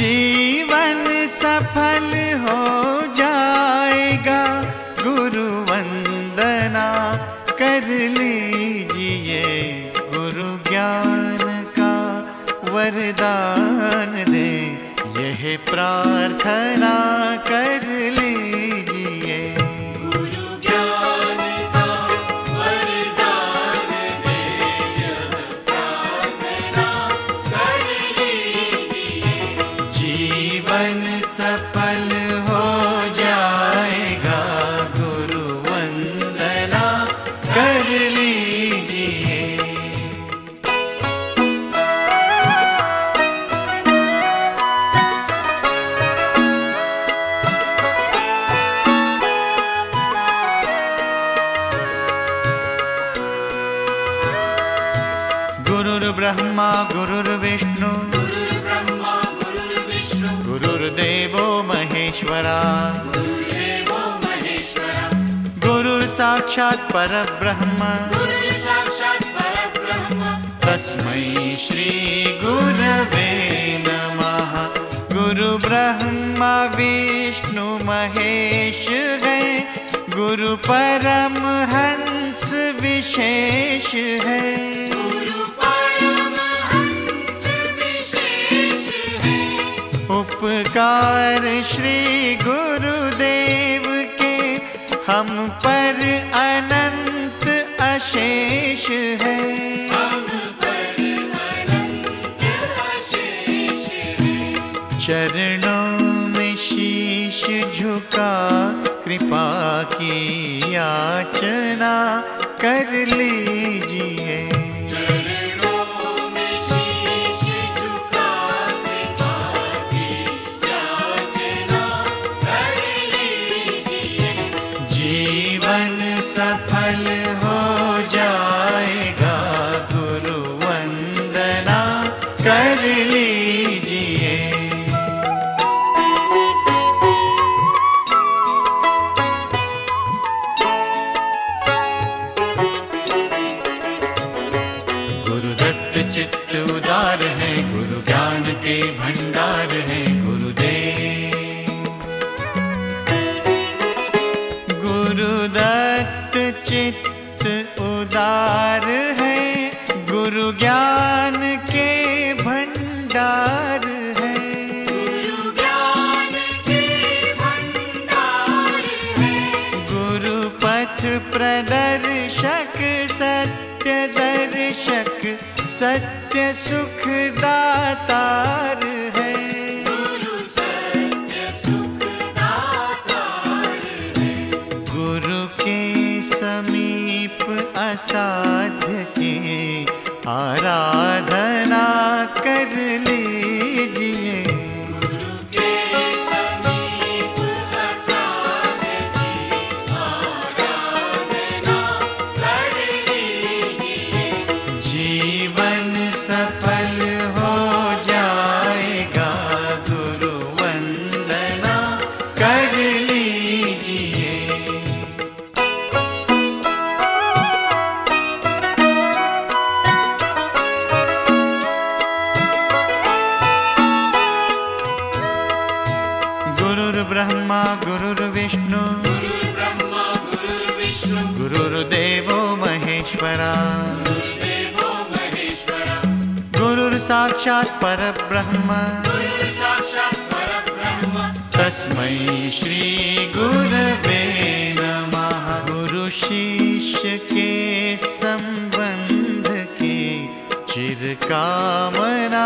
जीवन सफल हो जाएगा। गुरु वंदना कर लीजिए गुरु ज्ञान का वरदान दे। यह प्रार्थना कर गुरुर्ब्रह्मा गुरुर्विष्णु गुरुर्देवो महेश्वरा। गुरुर्देवो महेश्वरा। गुरुर्साक्षात् परब्रह्म। गुरुर्साक्षात् परब्रह्म। तस्मै श्रीगुरवे नमः। गुरु ब्रह्मा विष्णु महेश है। गुरु परम हंस विशेष है। उपकार श्री गुरुदेव के हम पर अनंत अशेष है। चरणों में शीश झुका कृपा की याचना कर लीजिए। सफल हो जाएगा, गुरु वंदना कर लीजिए। गुरु दत्त चित्त उदार है, गुरु ज्ञान के भंडार है, गुरुदेव। गुरुदत्त चित्त उदार है गुरु ज्ञान के भंडार है। गुरु ज्ञान के भंडार है। गुरु पथ प्रदर्शक सत्य दर्शक सत्य सुख असाध्य की आराधना गुरुर्ब्रह्मा गुरुर्विष्णु। गुरुर्देवो महेश्वरा। गुरुर्साक्षात् परब्रह्म। तस्मै श्री गुरवे नमः। गुरु शिष्य के संबंध की चिरकामना